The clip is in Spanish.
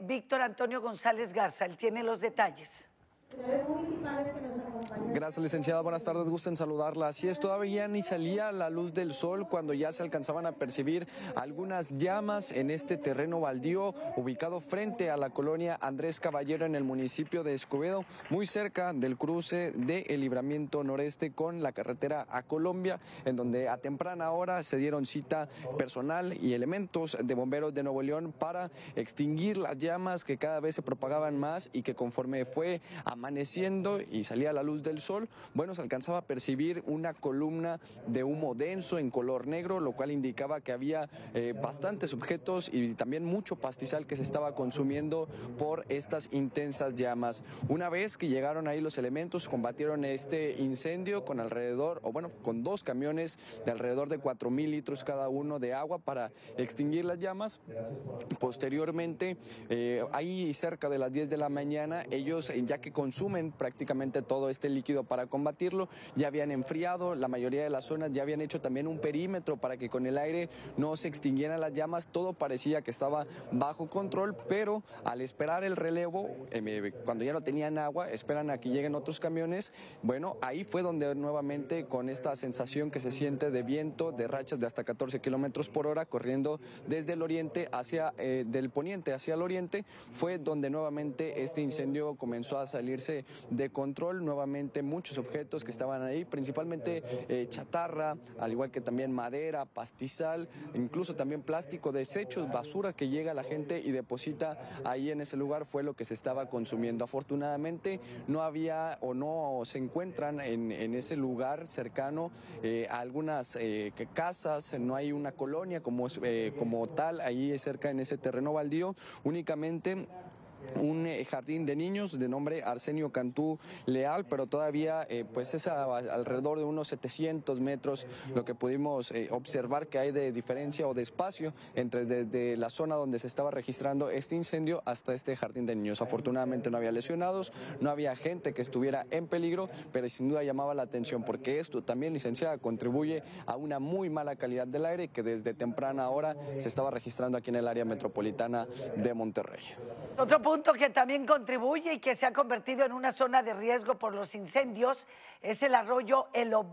Víctor Antonio González Garza. Él tiene los detalles. Gracias, licenciada. Buenas tardes. Gusto en saludarla. Así es, todavía ni salía la luz del sol cuando ya se alcanzaban a percibir algunas llamas en este terreno baldío ubicado frente a la colonia Andrés Caballero en el municipio de Escobedo, muy cerca del cruce del el libramiento noreste con la carretera a Colombia, en donde a temprana hora se dieron cita personal y elementos de bomberos de Nuevo León para extinguir las llamas que cada vez se propagaban más y que conforme fue amaneciendo y salía la luz del sol, bueno, se alcanzaba a percibir una columna de humo denso en color negro, lo cual indicaba que había eh, bastantes objetos y también mucho pastizal que se estaba consumiendo por estas intensas llamas. Una vez que llegaron ahí los elementos, combatieron este incendio con alrededor, o bueno, con dos camiones de alrededor de 4 mil litros cada uno de agua para extinguir las llamas. Posteriormente, eh, ahí cerca de las 10 de la mañana, ellos, ya que consumen prácticamente todo este líquido para combatirlo. Ya habían enfriado la mayoría de las zonas, ya habían hecho también un perímetro para que con el aire no se extinguieran las llamas. Todo parecía que estaba bajo control, pero al esperar el relevo, eh, cuando ya no tenían agua, esperan a que lleguen otros camiones. Bueno, ahí fue donde nuevamente con esta sensación que se siente de viento, de rachas de hasta 14 kilómetros por hora, corriendo desde el oriente hacia, eh, del poniente hacia el oriente, fue donde nuevamente este incendio comenzó a salirse de control. Nuevamente muchos objetos que estaban ahí, principalmente eh, chatarra, al igual que también madera, pastizal, incluso también plástico, desechos, basura que llega la gente y deposita ahí en ese lugar fue lo que se estaba consumiendo. Afortunadamente no había o no se encuentran en, en ese lugar cercano eh, algunas eh, casas, no hay una colonia como, como tal ahí cerca en ese terreno baldío, únicamente un eh, jardín de niños de nombre Arsenio Cantú Leal, pero todavía eh, pues es alrededor de unos 700 metros lo que pudimos eh, observar que hay de diferencia o de espacio entre desde la zona donde se estaba registrando este incendio hasta este jardín de niños. Afortunadamente no había lesionados, no había gente que estuviera en peligro, pero sin duda llamaba la atención porque esto también, licenciada, contribuye a una muy mala calidad del aire que desde temprana hora se estaba registrando aquí en el área metropolitana de Monterrey. Punto que también contribuye y que se ha convertido en una zona de riesgo por los incendios es el arroyo El Obispo.